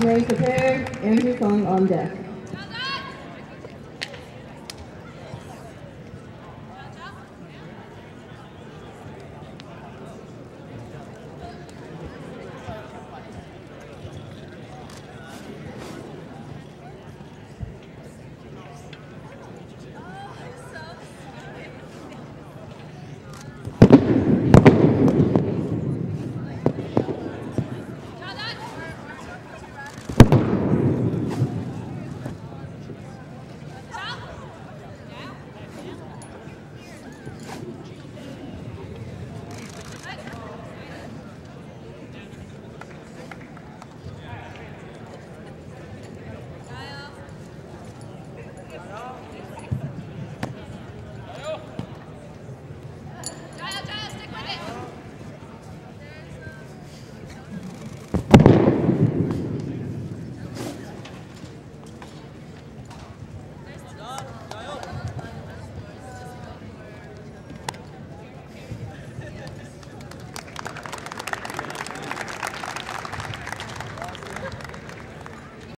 remain Baird, Andrew Fung on deck.